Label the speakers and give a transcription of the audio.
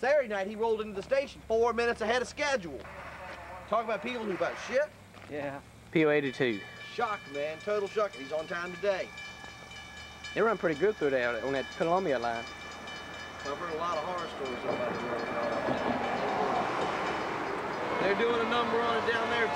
Speaker 1: Saturday night, he rolled into the station four minutes ahead of schedule. Talk about people who about shit.
Speaker 2: Yeah. PO 82.
Speaker 1: Shock man. Total shock. He's on time today.
Speaker 2: They run pretty good through there on that Columbia line.
Speaker 1: I've heard a lot of horror stories about the. They're doing a number on it down there.